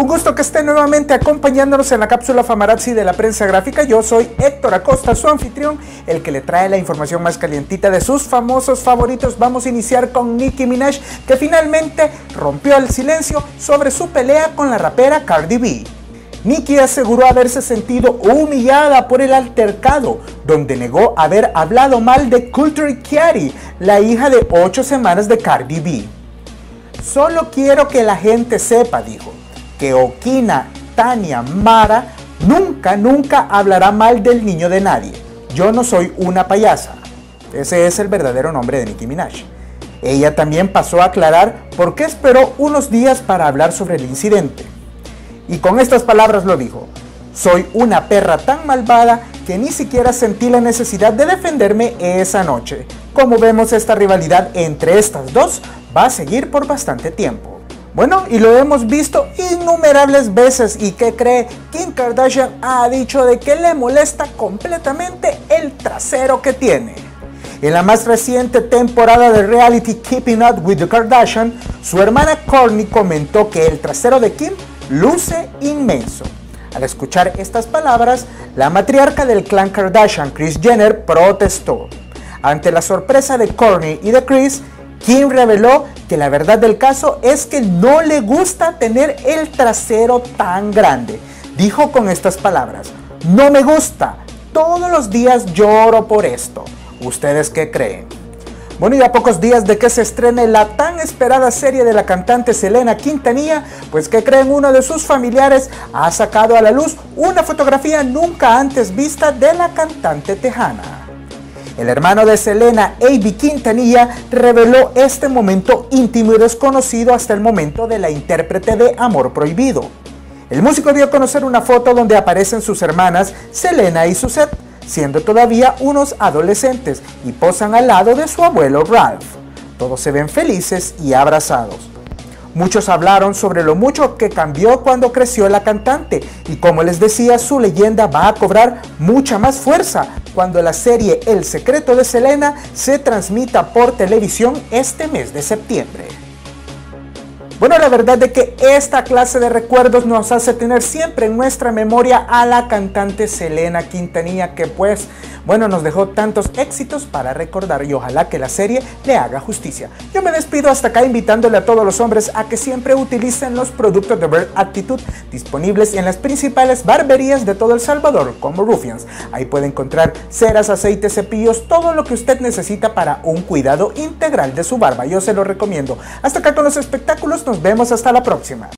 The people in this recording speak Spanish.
Un gusto que esté nuevamente acompañándonos en la cápsula Famarazzi de la prensa gráfica. Yo soy Héctor Acosta, su anfitrión, el que le trae la información más calientita de sus famosos favoritos. Vamos a iniciar con Nicki Minaj, que finalmente rompió el silencio sobre su pelea con la rapera Cardi B. Nicki aseguró haberse sentido humillada por el altercado, donde negó haber hablado mal de Culture Chiari, la hija de 8 semanas de Cardi B. Solo quiero que la gente sepa, dijo, que Okina Tania Mara nunca, nunca hablará mal del niño de nadie. Yo no soy una payasa. Ese es el verdadero nombre de Nicki Minaj. Ella también pasó a aclarar por qué esperó unos días para hablar sobre el incidente. Y con estas palabras lo dijo, soy una perra tan malvada que ni siquiera sentí la necesidad de defenderme esa noche. Como vemos, esta rivalidad entre estas dos va a seguir por bastante tiempo. Bueno, y lo hemos visto innumerables veces y que cree Kim Kardashian ha dicho de que le molesta completamente el trasero que tiene. En la más reciente temporada de reality Keeping Up with the Kardashian, su hermana Kourtney comentó que el trasero de Kim luce inmenso. Al escuchar estas palabras, la matriarca del clan Kardashian, Kris Jenner, protestó. Ante la sorpresa de Kourtney y de Kris, Kim reveló que la verdad del caso es que no le gusta tener el trasero tan grande. Dijo con estas palabras, no me gusta, todos los días lloro por esto. ¿Ustedes qué creen? Bueno, y a pocos días de que se estrene la tan esperada serie de la cantante Selena Quintanilla, pues que creen uno de sus familiares ha sacado a la luz una fotografía nunca antes vista de la cantante tejana. El hermano de Selena, A.B. Quintanilla, reveló este momento íntimo y desconocido hasta el momento de la intérprete de Amor Prohibido. El músico dio a conocer una foto donde aparecen sus hermanas Selena y Suzette, siendo todavía unos adolescentes, y posan al lado de su abuelo Ralph. Todos se ven felices y abrazados. Muchos hablaron sobre lo mucho que cambió cuando creció la cantante y como les decía, su leyenda va a cobrar mucha más fuerza cuando la serie El secreto de Selena se transmita por televisión este mes de septiembre. Bueno, la verdad es que esta clase de recuerdos nos hace tener siempre en nuestra memoria a la cantante Selena Quintanilla, que pues bueno, nos dejó tantos éxitos para recordar y ojalá que la serie le haga justicia. Yo me despido hasta acá invitándole a todos los hombres a que siempre utilicen los productos de Bird Attitude disponibles en las principales barberías de todo El Salvador, como Rufians. Ahí puede encontrar ceras, aceites, cepillos, todo lo que usted necesita para un cuidado integral de su barba. Yo se lo recomiendo. Hasta acá con los espectáculos, nos vemos hasta la próxima.